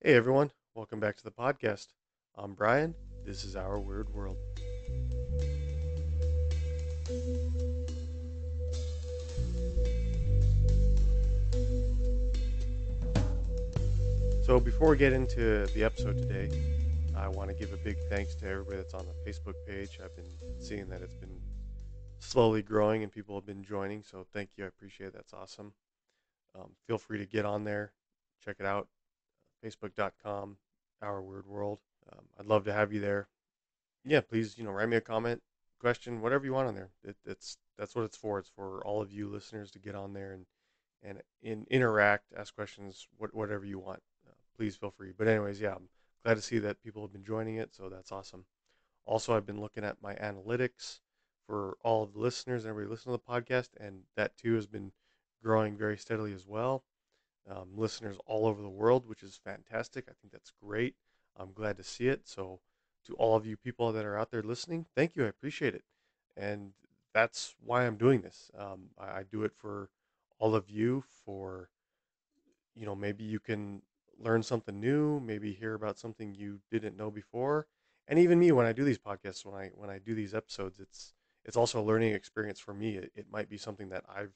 Hey everyone, welcome back to the podcast. I'm Brian. This is Our Weird World. So, before we get into the episode today, I want to give a big thanks to everybody that's on the Facebook page. I've been seeing that it's been slowly growing and people have been joining, so thank you. I appreciate it. That's awesome. Um, feel free to get on there, check it out. Facebook.com, Our Weird World. Um, I'd love to have you there. Yeah, please, you know, write me a comment, question, whatever you want on there. It, it's that's what it's for. It's for all of you listeners to get on there and and in, interact, ask questions, what, whatever you want. Uh, please feel free. But anyways, yeah, I'm glad to see that people have been joining it, so that's awesome. Also, I've been looking at my analytics for all of the listeners and everybody listening to the podcast, and that too has been growing very steadily as well. Um, listeners all over the world, which is fantastic. I think that's great. I'm glad to see it. So, to all of you people that are out there listening, thank you. I appreciate it. And that's why I'm doing this. Um, I, I do it for all of you, for, you know, maybe you can learn something new, maybe hear about something you didn't know before. And even me, when I do these podcasts, when I when I do these episodes, it's it's also a learning experience for me. It, it might be something that I've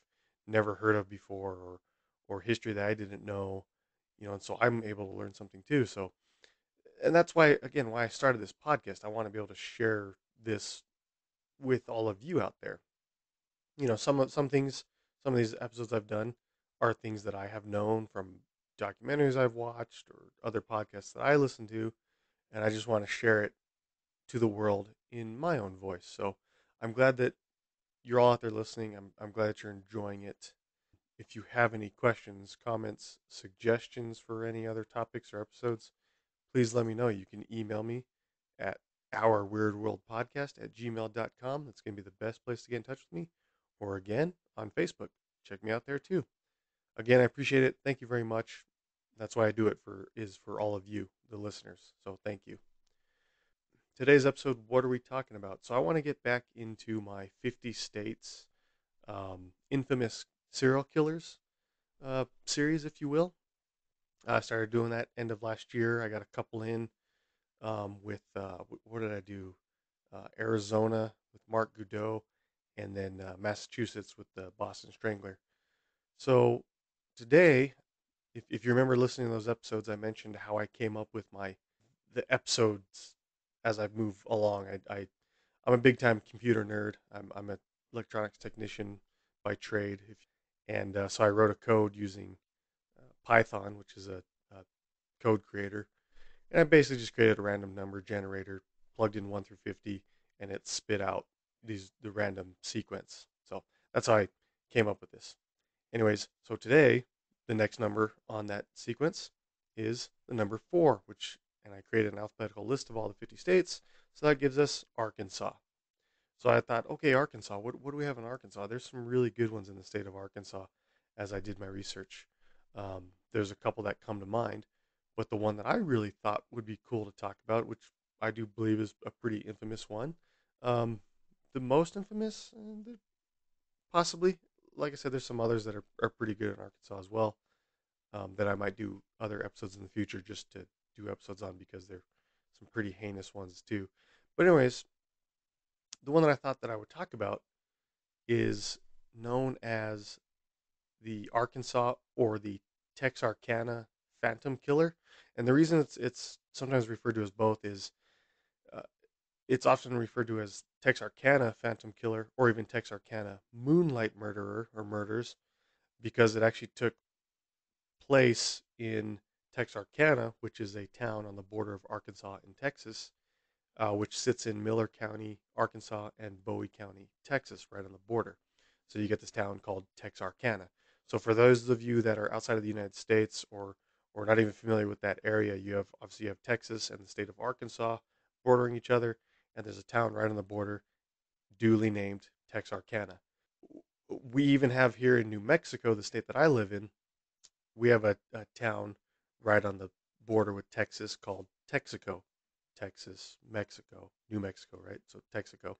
never heard of before, or or history that I didn't know, you know, and so I'm able to learn something too. So, and that's why, again, why I started this podcast. I want to be able to share this with all of you out there. You know, some of some things, some of these episodes I've done are things that I have known from documentaries I've watched or other podcasts that I listen to, and I just want to share it to the world in my own voice. So I'm glad that you're all out there listening. I'm I'm glad that you're enjoying it. If you have any questions, comments, suggestions for any other topics or episodes, please let me know. You can email me at our weird world podcast at gmail.com. That's going to be the best place to get in touch with me. Or again, on Facebook. Check me out there too. Again, I appreciate it. Thank you very much. That's why I do it for is for all of you, the listeners. So thank you. Today's episode, what are we talking about? So I want to get back into my 50 states um, infamous serial killers uh, series, if you will. I started doing that end of last year. I got a couple in um, with uh, what did I do? Uh, Arizona with Mark Goudeau, and then uh, Massachusetts with the Boston Strangler. So today, if, if you remember listening to those episodes, I mentioned how I came up with my the episodes as I move along. I, I I'm a big time computer nerd. I'm I'm an electronics technician by trade. If and uh, so I wrote a code using uh, Python, which is a, a, code creator, and I basically just created a random number generator, plugged in one through fifty, and it spit out these the random sequence. So that's how I came up with this. Anyways, so today the next number on that sequence is the number four, which and I created an alphabetical list of all the 50 states. So that gives us Arkansas. So I thought, okay, Arkansas, what, what do we have in Arkansas? There's some really good ones in the state of Arkansas as I did my research. Um, there's a couple that come to mind, but the one that I really thought would be cool to talk about, which I do believe is a pretty infamous one, um, the most infamous, possibly. Like I said, there's some others that are, are pretty good in Arkansas as well um, that I might do other episodes in the future just to do episodes on because they're some pretty heinous ones too. But anyways, the one that I thought that I would talk about is known as the Arkansas or the Texarkana Phantom Killer, and the reason it's it's sometimes referred to as both is uh, it's often referred to as Texarkana Phantom Killer or even Texarkana Moonlight Murderer or Murders because it actually took place in Texarkana, which is a town on the border of Arkansas and Texas, uh, which sits in Miller County, Arkansas, and Bowie County, Texas, right on the border. So you get this town called Texarkana. So for those of you that are outside of the United States or or not even familiar with that area, you have obviously you have Texas and the state of Arkansas bordering each other, and there's a town right on the border, duly named Texarkana. We even have here in New Mexico, the state that I live in, we have a, a town right on the border with Texas called Texico. Texas, Mexico, New Mexico, right? So Texico.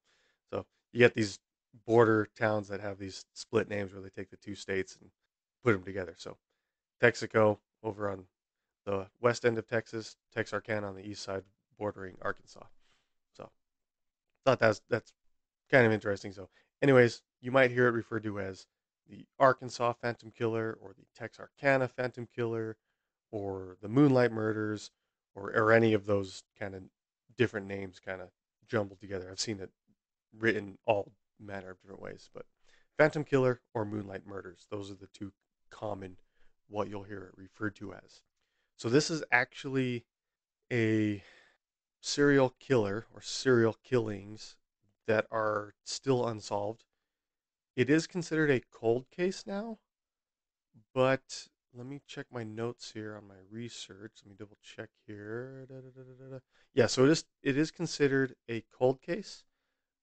So you get these border towns that have these split names where they take the two states and put them together. So Texico over on the west end of Texas, Texarkana on the east side, bordering Arkansas. So, thought that's that's kind of interesting. So, anyways, you might hear it referred to as the Arkansas Phantom Killer or the Texarkana Phantom Killer or the Moonlight Murders or, or any of those kind of different names kind of jumbled together. I've seen it written all manner of different ways, but Phantom Killer or Moonlight Murders, those are the two common what you'll hear it referred to as. So this is actually a serial killer or serial killings that are still unsolved. It is considered a cold case now, but let me check my notes here on my research. Let me double check here. Da, da, da, yeah, so it is it is considered a cold case,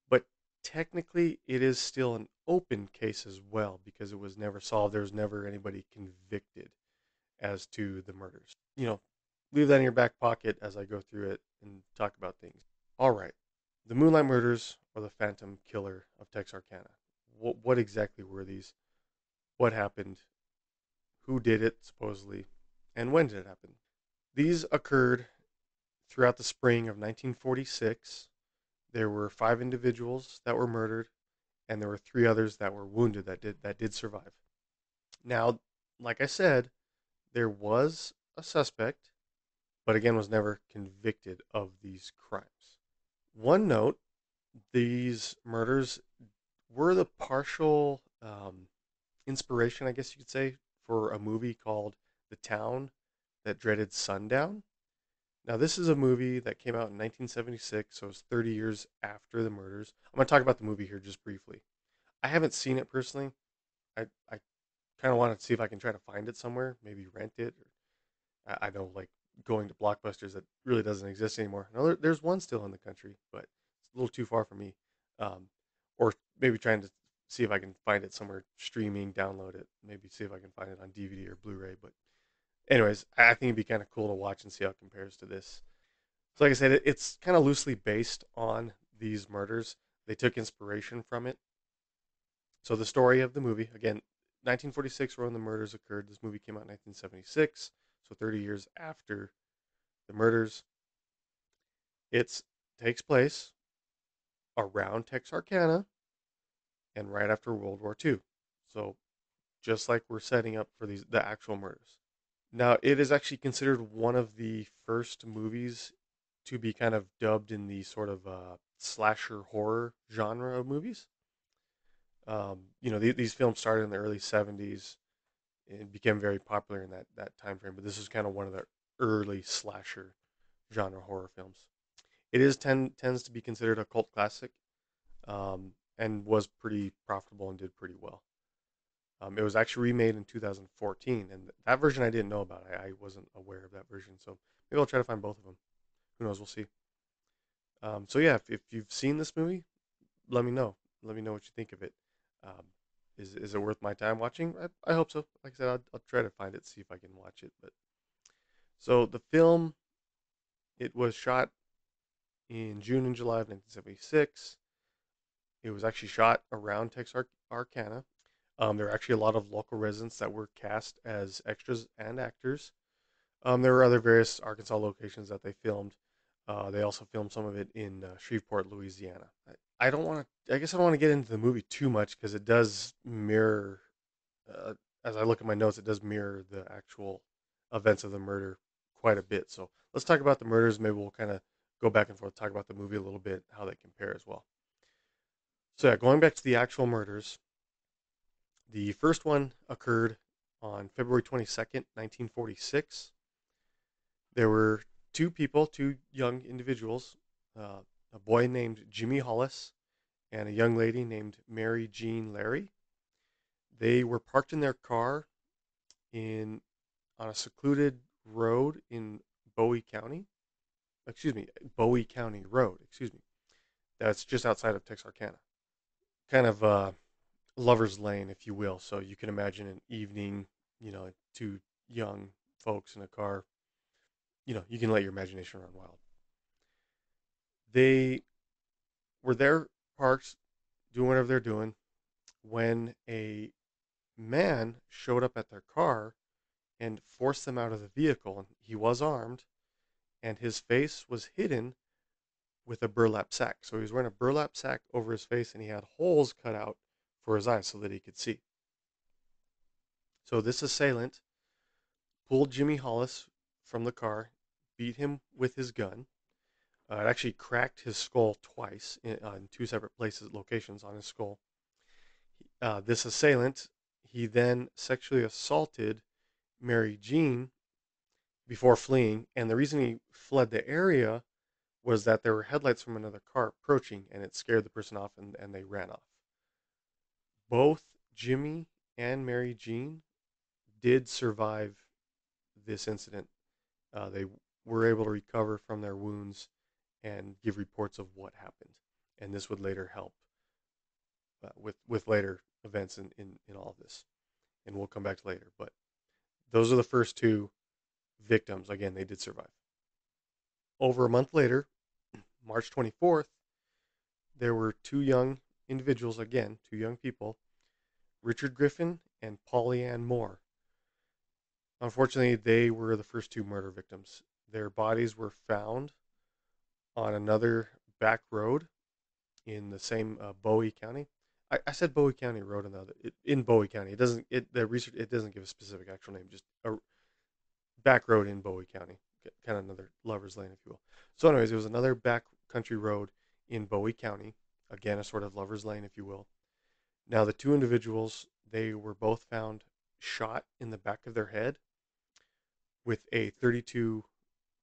but technically it is still an open case as well because it was never solved. There was never anybody convicted as to the murders. You know, leave that in your back pocket as I go through it and talk about things. All right, the Moonlight Murders or the Phantom Killer of Texarkana. What, what exactly were these? What happened? Who did it, supposedly? And when did it happen? These occurred throughout the spring of 1946. There were five individuals that were murdered, and there were three others that were wounded that did that did survive. Now, like I said, there was a suspect, but again was never convicted of these crimes. One note these murders were the partial um, inspiration, I guess you could say, for a movie called The Town That Dreaded Sundown. Now, this is a movie that came out in 1976, so it's 30 years after the murders. I'm going to talk about the movie here just briefly. I haven't seen it personally. I, I kind of want to see if I can try to find it somewhere, maybe rent it. Or, I, I know like going to blockbusters that really doesn't exist anymore. Now there, there's one still in the country, but it's a little too far for me. Um, or maybe trying to see if I can find it somewhere streaming, download it, maybe see if I can find it on DVD or Blu-ray. But anyways, I think it'd be kind of cool to watch and see how it compares to this. So like I said, it's kind of loosely based on these murders. They took inspiration from it. So the story of the movie, again, 1946, when the murders occurred. This movie came out in 1976, so 30 years after the murders. It takes place around Texarkana and right after World War II. So just like we're setting up for these the actual murders. Now, it is actually considered one of the first movies to be kind of dubbed in the sort of uh, slasher horror genre of movies. Um, you know, the, these films started in the early 70s and became very popular in that, that time frame. But this is kind of one of the early slasher genre horror films. It is ten, tends to be considered a cult classic um, and was pretty profitable and did pretty well. Um, it was actually remade in 2014, and that version I didn't know about. I, I, wasn't aware of that version, so maybe I'll try to find both of them. Who knows? We'll see. Um, so yeah, if, if you've seen this movie, let me know. Let me know what you think of it. Um, is is it worth my time watching? I, I hope so. Like I said, I'll, I'll try to find it, see if I can watch it. But so the film, it was shot in June and July of 1976. It was actually shot around Texarkana. Um, there were actually a lot of local residents that were cast as extras and actors. Um, there were other various Arkansas locations that they filmed. Uh, they also filmed some of it in uh, Shreveport, Louisiana. I don't want to. I guess I don't want to get into the movie too much because it does mirror. Uh, as I look at my notes, it does mirror the actual events of the murder quite a bit. So let's talk about the murders. Maybe we'll kind of go back and forth, talk about the movie a little bit, how they compare as well. So yeah, going back to the actual murders, the first one occurred on February 22nd, 1946. There were two people, two young individuals, uh, a boy named Jimmy Hollis and a young lady named Mary Jean Larey. They were parked in their car in on a secluded road in Bowie County. Excuse me, Bowie County Road. Excuse me. That's just outside of Texarkana. Kind of uh, lover's lane, if you will. So you can imagine an evening, you know, two young folks in a car. You know, you can let your imagination run wild. They were there parked doing whatever they're doing when a man showed up at their car and forced them out of the vehicle. And he was armed, and his face was hidden with a burlap sack. So he was wearing a burlap sack over his face, and he had holes cut out for his eyes so that he could see. So this assailant pulled Jimmy Hollis from the car, beat him with his gun. Uh, it actually cracked his skull twice in, uh, in two separate places, locations on his skull. Uh, this assailant, he then sexually assaulted Mary Jean before fleeing, and the reason he fled the area was that there were headlights from another car approaching, and it scared the person off, and, and they ran off. Both Jimmy and Mary Jean did survive this incident. Uh, they were able to recover from their wounds and give reports of what happened, and this would later help uh, with with later events in, in in all of this, and we'll come back to later. But those are the first two victims. Again, they did survive. Over a month later, March 24th, there were two young individuals, again, two young people, Richard Griffin and Polly Ann Moore. Unfortunately, they were the first two murder victims. Their bodies were found on another back road in the same uh, Bowie County. I, I, said Bowie County Road in the other, it, in Bowie County. It doesn't it the research it doesn't give a specific actual name, just a back road in Bowie County, kind of another lover's lane, if you will. So, anyways, it was another back country road in Bowie County, again a sort of lover's lane, if you will. Now, the two individuals they were both found shot in the back of their head with a 32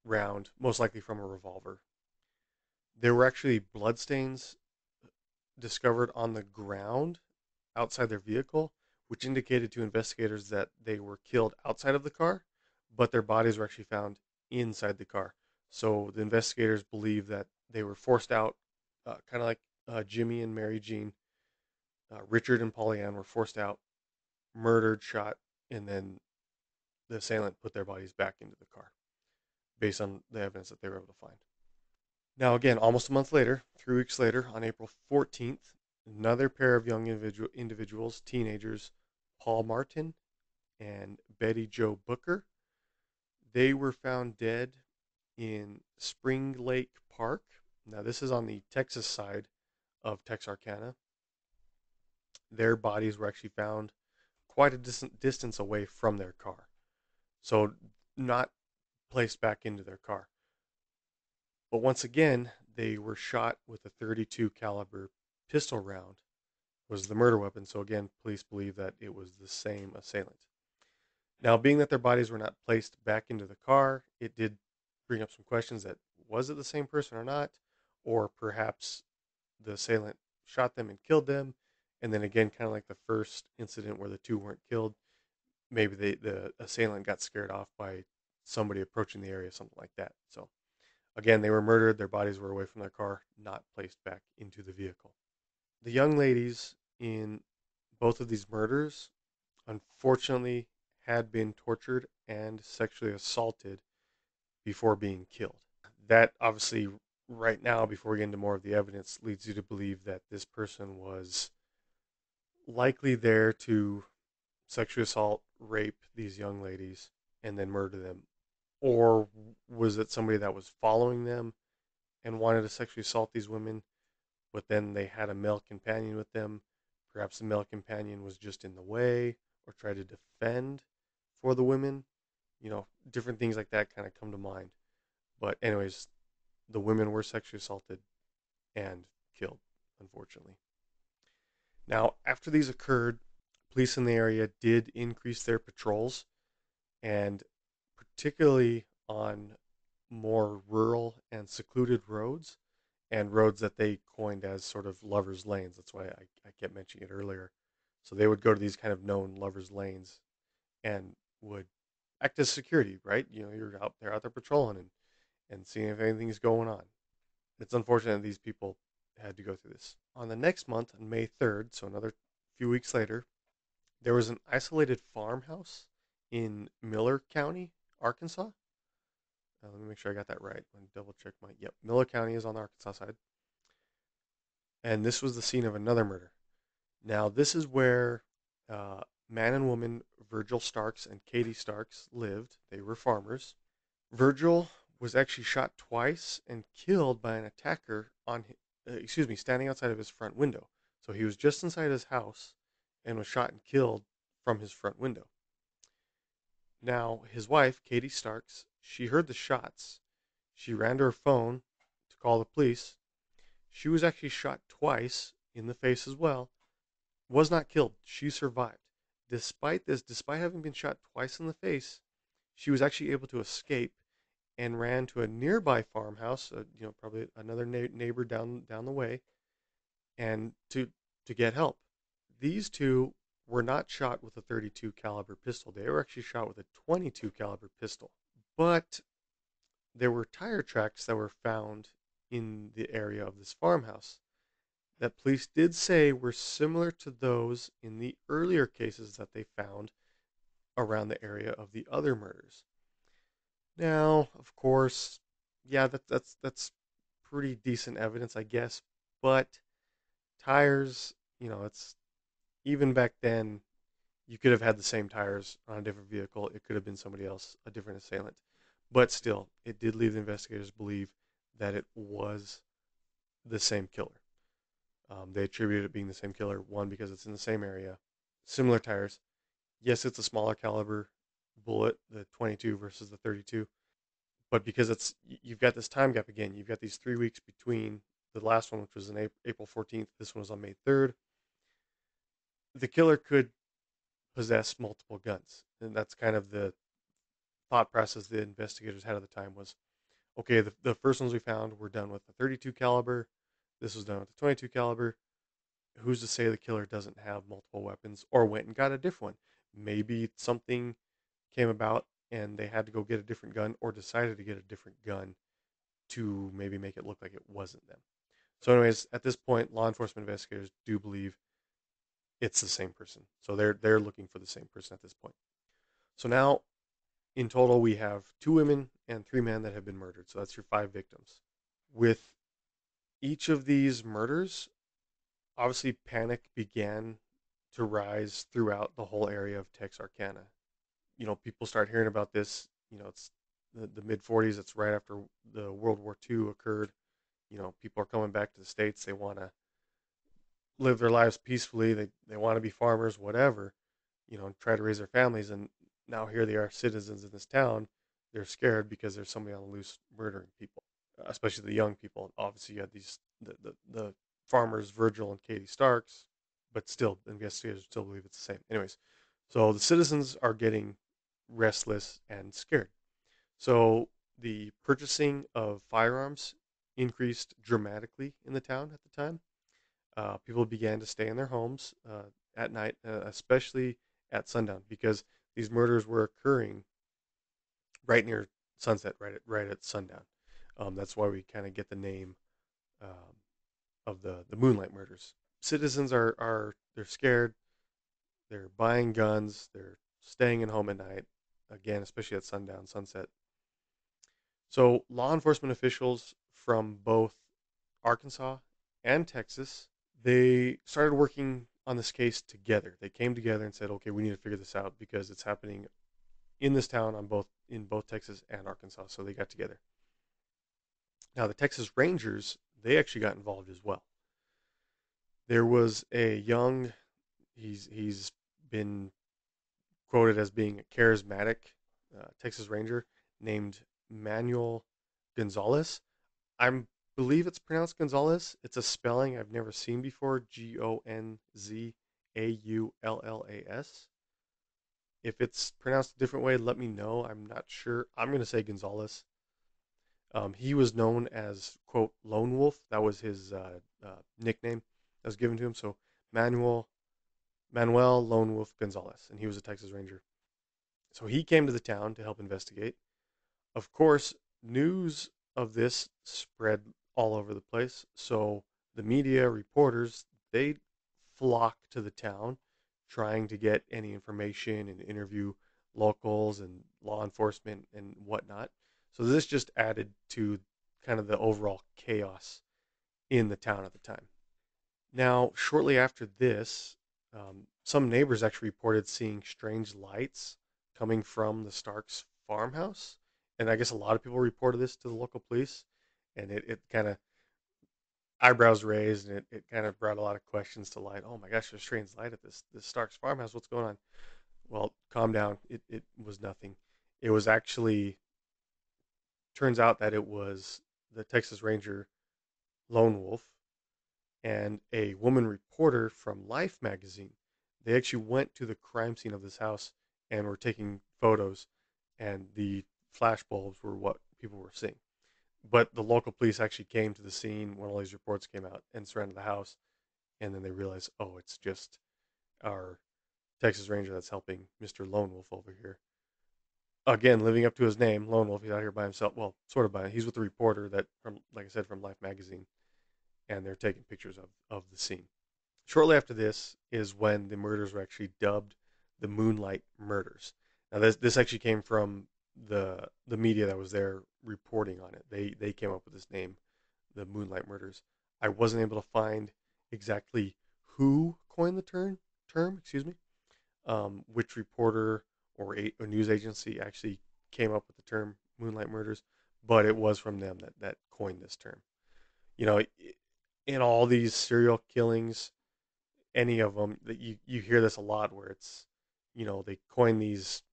round, most likely from a revolver. There were actually bloodstains uh, discovered on the ground outside their vehicle, which indicated to investigators that they were killed outside of the car, but their bodies were actually found inside the car. So the investigators believe that they were forced out, uh, kind of like uh, Jimmy and Mary Jean. Uh, Richard and Polly Ann were forced out, murdered, shot, and then the assailant put their bodies back into the car based on the evidence that they were able to find. Now, again, almost a month later, three weeks later, on April 14th, another pair of young individual, individuals, teenagers, Paul Martin and Betty Jo Booker, they were found dead in Spring Lake Park. Now, this is on the Texas side of Texarkana. Their bodies were actually found quite a distance away from their car. So, not placed back into their car. But once again, they were shot with a 32 caliber pistol round was the murder weapon. So again, police believe that it was the same assailant. Now, being that their bodies were not placed back into the car, it did bring up some questions that was it the same person or not, or perhaps the assailant shot them and killed them, and then again, kind of like the first incident where the two weren't killed, maybe they, the assailant got scared off by somebody approaching the area, something like that. So Again, they were murdered, their bodies were away from their car, not placed back into the vehicle. The young ladies in both of these murders, unfortunately, had been tortured and sexually assaulted before being killed. That obviously, right now, before we get into more of the evidence, leads you to believe that this person was likely there to sexually assault, rape these young ladies, and then murder them or was it somebody that was following them and wanted to sexually assault these women, but then they had a male companion with them? Perhaps the male companion was just in the way or tried to defend for the women. You know, different things like that kind of come to mind. But, anyways, the women were sexually assaulted and killed, unfortunately. Now, after these occurred, police in the area did increase their patrols and particularly on more rural and secluded roads and roads that they coined as sort of lovers lanes. That's why I, I kept mentioning it earlier. So they would go to these kind of known lovers lanes and would act as security, right? You know, you're out there out there patrolling and, and seeing if anything's going on. It's unfortunate these people had to go through this. On the next month, on May 3rd, so another few weeks later, there was an isolated farmhouse in Miller County Arkansas. Uh, let me make sure I got that right. Let me double check my. Yep, Miller County is on the Arkansas side. And this was the scene of another murder. Now, this is where uh, man and woman Virgil Starks and Katie Starks lived. They were farmers. Virgil was actually shot twice and killed by an attacker on, uh, excuse me, standing outside of his front window. So he was just inside his house and was shot and killed from his front window. Now, his wife, Katie Starks, she heard the shots. She ran to her phone to call the police. She was actually shot twice in the face as well. Was not killed. She survived. Despite this, despite having been shot twice in the face, she was actually able to escape and ran to a nearby farmhouse, uh, you know, probably another na- neighbor down down the way, and to to get help. These two were not shot with a 32 caliber pistol. They were actually shot with a 22 caliber pistol. But there were tire tracks that were found in the area of this farmhouse that police did say were similar to those in the earlier cases that they found around the area of the other murders. Now, of course, yeah, that, that's that's pretty decent evidence, I guess. But tires, you know, it's even back then, you could have had the same tires on a different vehicle. It could have been somebody else, a different assailant. But still, it did leave the investigators believe that it was the same killer. Um, they attributed it being the same killer, one, because it's in the same area, similar tires. Yes, it's a smaller caliber bullet, the 22 versus the 32. But because it's you've got this time gap again, you've got these three weeks between the last one, which was on April 14th. This one was on May 3rd the killer could possess multiple guns, and that's kind of the thought process the investigators had at the time was, okay, the, the first ones we found were done with the 32 caliber. This was done with the 22 caliber. Who's to say the killer doesn't have multiple weapons or went and got a different one? Maybe something came about and they had to go get a different gun or decided to get a different gun to maybe make it look like it wasn't them. So, anyways, at this point, law enforcement investigators do believe it's the same person. So they're they're looking for the same person at this point. So now in total we have two women and three men that have been murdered. So that's your five victims. With each of these murders, obviously panic began to rise throughout the whole area of Texarkana. You know, people start hearing about this, you know, it's the, the mid 40s, it's right after the World War II occurred. You know, people are coming back to the states, they want to live their lives peacefully. They they want to be farmers, whatever, you know, try to raise their families. And now here they are, citizens in this town. They're scared because there's somebody on the loose murdering people, especially the young people. Obviously, you had these the the, the farmers, Virgil and Katie Starks, but still, investigators still believe it's the same. Anyways, so the citizens are getting restless and scared. So the purchasing of firearms increased dramatically in the town at the time uh, people began to stay in their homes uh, at night, uh, especially at sundown, because these murders were occurring right near sunset, right at right at sundown. Um, that's why we kind of get the name um, of the the moonlight murders. Citizens are are they're scared. They're buying guns. They're staying at home at night. Again, especially at sundown, sunset. So law enforcement officials from both Arkansas and Texas they started working on this case together. They came together and said, "Okay, we need to figure this out because it's happening in this town on both in both Texas and Arkansas." So they got together. Now the Texas Rangers, they actually got involved as well. There was a young he's he's been quoted as being a charismatic uh, Texas Ranger named Manuel Gonzalez. I'm believe it's pronounced Gonzalez. It's a spelling I've never seen before G O N Z A U L L A S. If it's pronounced a different way, let me know. I'm not sure. I'm going to say Gonzalez. Um, he was known as, quote, Lone Wolf. That was his uh, uh, nickname that was given to him. So Manuel, Manuel Lone Wolf Gonzalez. And he was a Texas Ranger. So he came to the town to help investigate. Of course, news of this spread all over the place. So the media reporters they flock to the town trying to get any information and interview locals and law enforcement and whatnot. So this just added to kind of the overall chaos in the town at the time. Now, shortly after this, um, some neighbors actually reported seeing strange lights coming from the Starks farmhouse. And I guess a lot of people reported this to the local police. And it, it kind of eyebrows raised and it, it kind of brought a lot of questions to light. Oh my gosh, there's strange light at this this Starks farmhouse. What's going on? Well, calm down. It it was nothing. It was actually turns out that it was the Texas Ranger Lone Wolf and a woman reporter from Life magazine. They actually went to the crime scene of this house and were taking photos, and the flash bulbs were what people were seeing. But the local police actually came to the scene when all these reports came out and surrounded the house, and then they realized, oh, it's just our Texas Ranger that's helping Mr. Lone Wolf over here. Again, living up to his name, Lone Wolf. He's out here by himself. Well, sort of by. He's with the reporter that from, like I said, from Life magazine, and they're taking pictures of of the scene. Shortly after this is when the murders were actually dubbed the Moonlight Murders. Now, this this actually came from the the media that was there reporting on it. They they came up with this name, the Moonlight Murders. I wasn't able to find exactly who coined the term term. Excuse me, um, which reporter or a, a news agency actually came up with the term Moonlight Murders, but it was from them that that coined this term. You know, in all these serial killings, any of them that you you hear this a lot where it's you know they coin these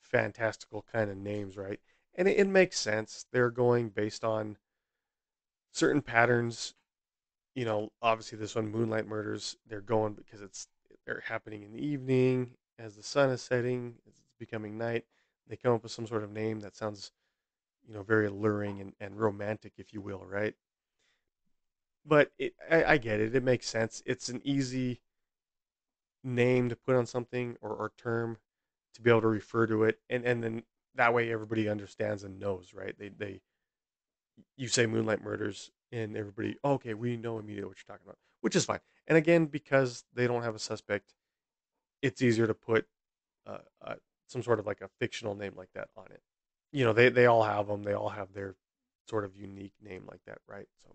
fantastical kind of names right? And it, it makes sense. They're going based on certain patterns. You know obviously this one moonlight murders they're going because it's they're happening in the evening as the sun is setting it's becoming night they come up with some sort of name that sounds you know very alluring and, and romantic if you will right but it, I, I get it. It makes sense. It's an easy name to put on something or, or term to be able to refer to it, and and then that way everybody understands and knows, right? They they you say Moonlight Murders, and everybody, oh, okay, we know immediately what you're talking about, which is fine. And again, because they don't have a suspect, it's easier to put uh, uh, some sort of like a fictional name like that on it. You know, they they all have them. They all have their sort of unique name like that, right? So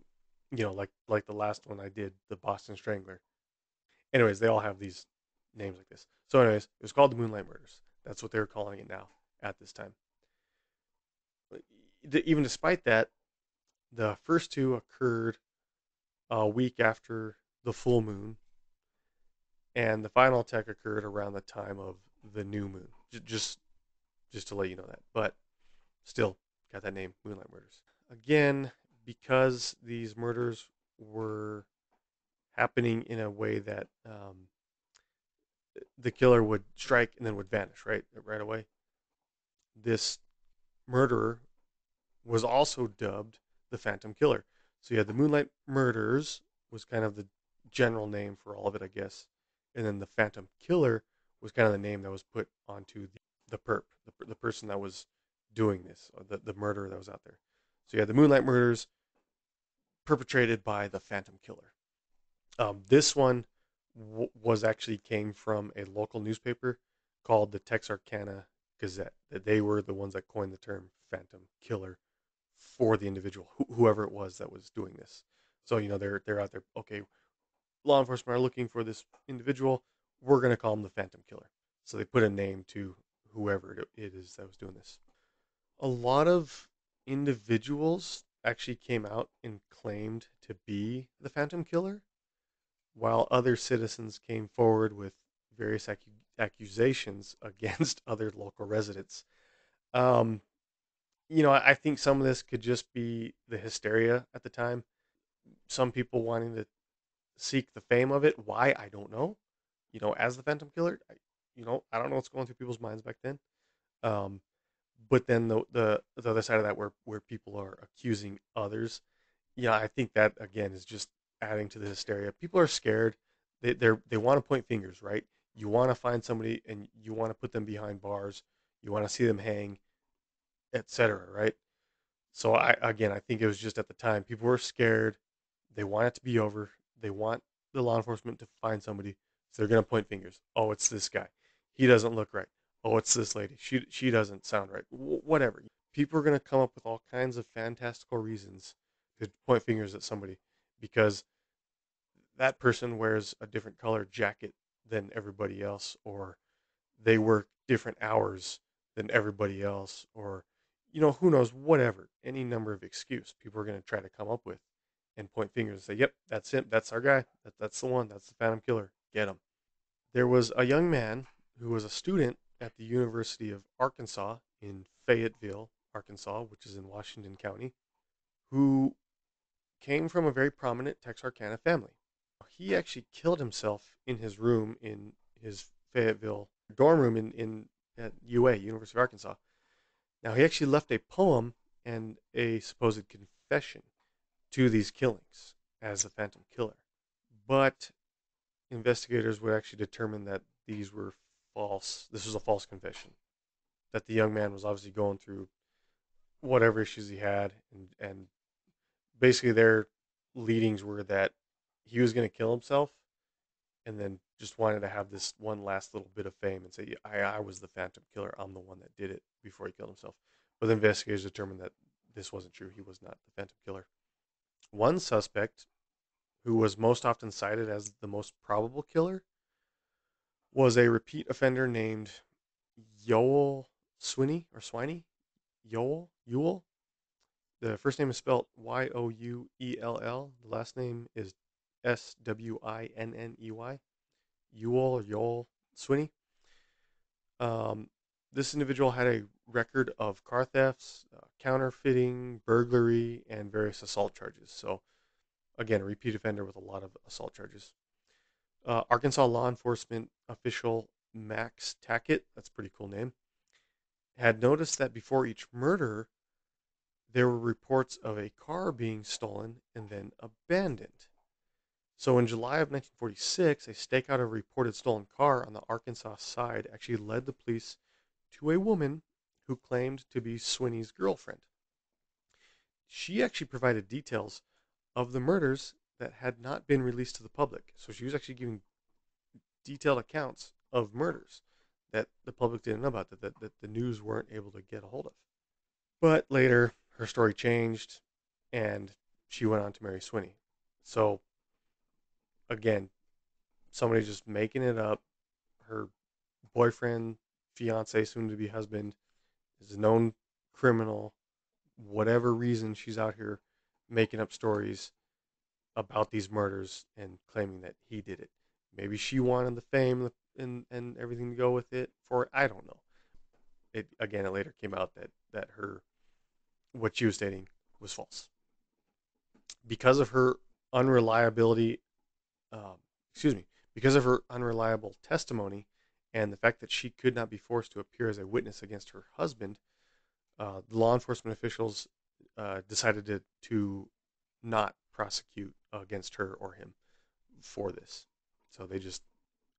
you know, like like the last one I did, the Boston Strangler. Anyways, they all have these names like this. So, anyways, it was called the Moonlight Murders. That's what they're calling it now at this time. Even despite that, the first two occurred a week after the full moon, and the final attack occurred around the time of the new moon. Just, just to let you know that. But still, got that name, Moonlight Murders. Again, because these murders were happening in a way that um, the killer would strike and then would vanish right right away. This murderer was also dubbed the Phantom Killer. So you had the Moonlight Murders was kind of the general name for all of it, I guess, and then the Phantom Killer was kind of the name that was put onto the, the perp, the, the person that was doing this, or the, the murderer that was out there. So you had the Moonlight Murders, perpetrated by the Phantom Killer. Um, this one w- was actually came from a local newspaper called the Texarkana Gazette. That they were the ones that coined the term Phantom Killer for the individual, wh- whoever it was that was doing this. So you know they're they're out there. Okay, law enforcement are looking for this individual. We're going to call him the Phantom Killer. So they put a name to whoever it is that was doing this. A lot of individuals actually came out and claimed to be the Phantom Killer, while other citizens came forward with various ac- accusations against other local residents. Um, you know, I think some of this could just be the hysteria at the time. Some people wanting to seek the fame of it. Why? I don't know. You know, as the Phantom Killer, I, you know, I don't know what's going through people's minds back then. Um, but then the, the the other side of that where where people are accusing others yeah i think that again is just adding to the hysteria people are scared they they're, they want to point fingers right you want to find somebody and you want to put them behind bars you want to see them hang etc right so i again i think it was just at the time people were scared they want it to be over they want the law enforcement to find somebody so they're going to point fingers oh it's this guy he doesn't look right oh, it's this lady. She she doesn't sound right. W- whatever. People are going to come up with all kinds of fantastical reasons to point fingers at somebody because that person wears a different color jacket than everybody else, or they work different hours than everybody else, or you know, who knows, whatever, any number of excuse people are going to try to come up with and point fingers and say, "Yep, that's him. That's our guy. That, that's the one. That's the Phantom Killer. Get him." There was a young man who was a student at the University of Arkansas in Fayetteville, Arkansas, which is in Washington County, who came from a very prominent Texarkana family. He actually killed himself in his room in his Fayetteville dorm room in, in at UA, University of Arkansas. Now he actually left a poem and a supposed confession to these killings as a phantom killer. But investigators would actually determine that these were false. This was a false confession. That the young man was obviously going through whatever issues he had, and and basically their leadings were that he was going to kill himself, and then just wanted to have this one last little bit of fame and say, I, I was the Phantom Killer. I'm the one that did it before he killed himself. But the investigators determined that this wasn't true. He was not the Phantom Killer. One suspect, who was most often cited as the most probable killer, was a repeat offender named Yoel Swinney or Swiney. Yoel? Yoel? The first name is spelled Y O U E L L. The last name is S W I N N E Y. Yoel Yoel Swinney. Um, this individual had a record of car thefts, uh, counterfeiting, burglary, and various assault charges. So, again, a repeat offender with a lot of assault charges. Uh, Arkansas law enforcement official Max Tackett, that's a pretty cool name, had noticed that before each murder, there were reports of a car being stolen and then abandoned. So in July of 1946, a stakeout of a reported stolen car on the Arkansas side actually led the police to a woman who claimed to be Swinney's girlfriend. She actually provided details of the murders that had not been released to the public. So she was actually giving detailed accounts of murders that the public didn't know about, that, that, that the news weren't able to get a hold of. But later, her story changed and she went on to marry Swinney. So, again, somebody just making it up. Her boyfriend, fiance, soon to be husband, is a known criminal. Whatever reason, she's out here making up stories about these murders and claiming that he did it. Maybe she wanted the fame and and everything to go with it for. I don't know. It again, it later came out that that her what she was stating was false because of her unreliability. Um, excuse me, because of her unreliable testimony and the fact that she could not be forced to appear as a witness against her husband. Uh, law enforcement officials uh, decided to to not prosecute against her or him for this. So they just,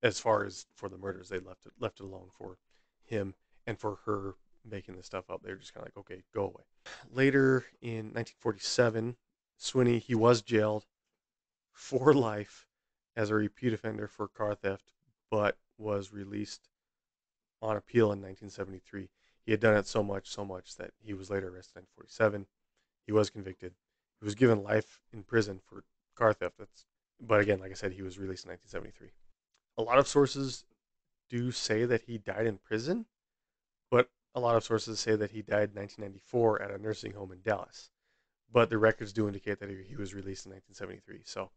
as far as for the murders, they left it left it alone for him and for her making this stuff up. They're just kind of like, okay, go away. Later in 1947, Swinney he was jailed for life as a repeat offender for car theft, but was released on appeal in 1973. He had done it so much, so much that he was later arrested in 47. He was convicted. He was given life in prison for car theft. That's, but again, like I said, he was released in 1973. A lot of sources do say that he died in prison, but a lot of sources say that he died in 1994 at a nursing home in Dallas. But the records do indicate that he was released in 1973. So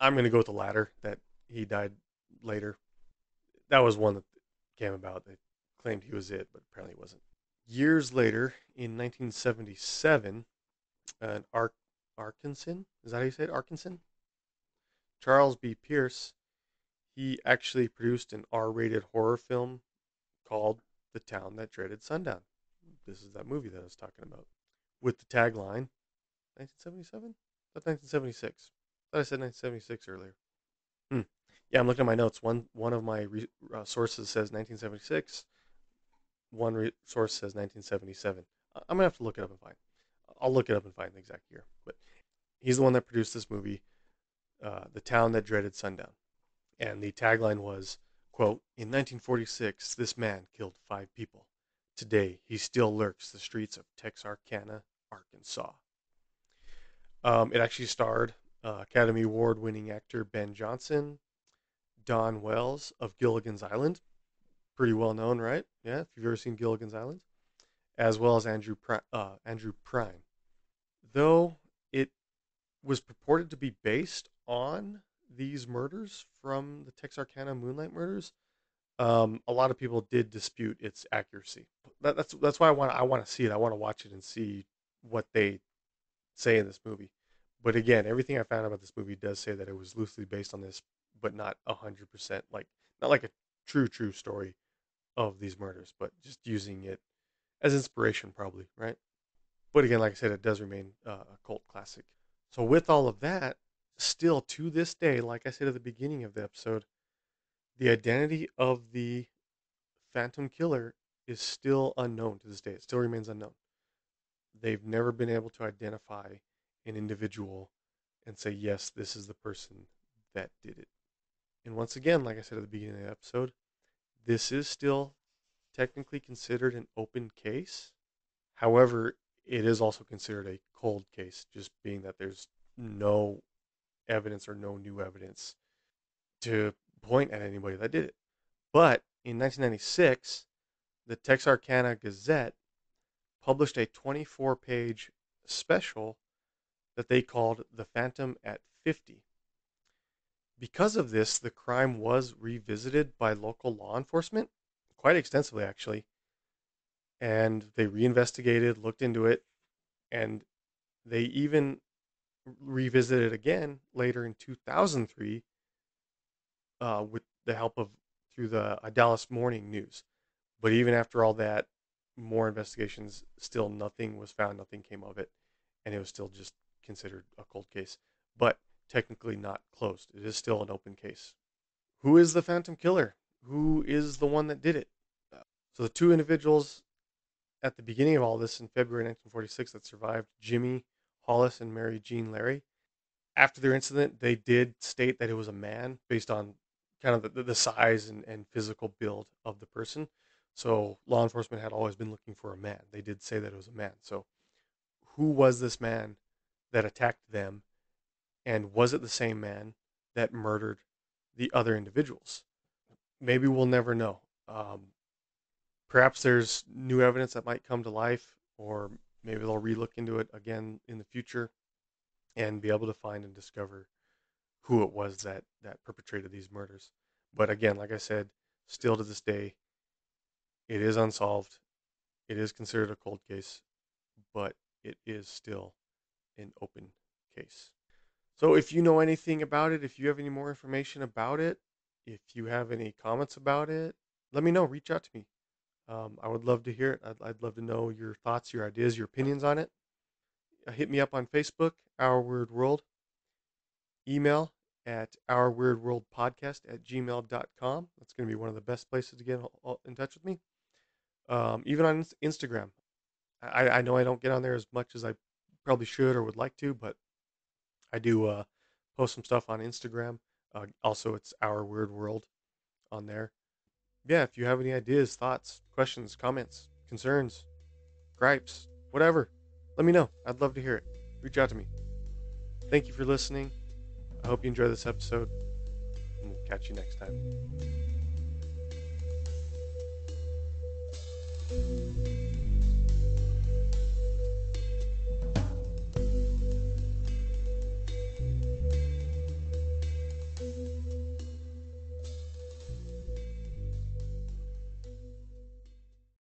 I'm going to go with the latter, that he died later. That was one that came about that claimed he was it, but apparently he wasn't. Years later, in 1977, an Ar- Arkinson. Is that how you say it? Arkinson? Charles B. Pierce. He actually produced an R-rated horror film called "The Town That Dreaded Sundown." This is that movie that I was talking about, with the tagline, 1977. That's 1976. I thought I said 1976 earlier. Hmm. Yeah, I'm looking at my notes. One one of my re- uh, sources says 1976. One re- source says 1977. I'm gonna have to look it up and find. I'll look it up and find the exact year. But he's the one that produced this movie, uh, "The Town That Dreaded Sundown," and the tagline was, "quote In 1946, this man killed five people. Today, he still lurks the streets of Texarkana, Arkansas." Um, it actually starred uh, Academy Award-winning actor Ben Johnson, Dawn Wells of Gilligan's Island, pretty well known, right? Yeah, if you've ever seen Gilligan's Island, as well as Andrew Pri- uh, Andrew Prine. Though it was purported to be based on these murders from the Texarkana Moonlight murders, um, a lot of people did dispute its accuracy. That, that's that's why I want I want to see it. I want to watch it and see what they say in this movie. But again, everything I found about this movie does say that it was loosely based on this, but not a hundred percent like not like a true true story of these murders, but just using it as inspiration, probably right. But again, like I said, it does remain uh, a cult classic. So with all of that, still to this day, like I said at the beginning of the episode, the identity of the Phantom Killer is still unknown to this day. It still remains unknown. They've never been able to identify an individual and say, yes, this is the person that did it. And once again, like I said at the beginning of the episode, this is still technically considered an open case. However, it is also considered a cold case, just being that there's no evidence or no new evidence to point at anybody that did it. But in 1996, the Texarkana Gazette published a 24 page special that they called The Phantom at 50. Because of this, the crime was revisited by local law enforcement quite extensively, actually. And they reinvestigated, looked into it, and they even revisited it again later in 2003 uh, with the help of through the uh, Dallas Morning News. But even after all that, more investigations, still nothing was found, nothing came of it, and it was still just considered a cold case, but technically not closed. It is still an open case. Who is the Phantom Killer? Who is the one that did it? Uh, so the two individuals at the beginning of all this in February 1946 that survived, Jimmy Hollis and Mary Jean Larey, after their incident, they did state that it was a man based on kind of the, the size and, and physical build of the person. So law enforcement had always been looking for a man. They did say that it was a man. So who was this man that attacked them? And was it the same man that murdered the other individuals? Maybe we'll never know. Um, perhaps there's new evidence that might come to life, or maybe they'll relook into it again in the future and be able to find and discover who it was that that perpetrated these murders. But again, like I said, still to this day, it is unsolved. It is considered a cold case, but it is still an open case. So if you know anything about it, if you have any more information about it, if you have any comments about it, let me know. Reach out to me. Um, I would love to hear it. I'd, I'd love to know your thoughts, your ideas, your opinions on it. Uh, hit me up on Facebook, Our Weird World. Email at Our Weird World Podcast at gmail.com. That's going to be one of the best places to get in touch with me. Um, even on Instagram. I, I know I don't get on there as much as I probably should or would like to, but I do uh, post some stuff on Instagram. Uh, also, it's Our Weird World on there. Yeah, if you have any ideas, thoughts, questions, comments, concerns, gripes, whatever, let me know. I'd love to hear it. Reach out to me. Thank you for listening. I hope you enjoy this episode, and we'll catch you next time.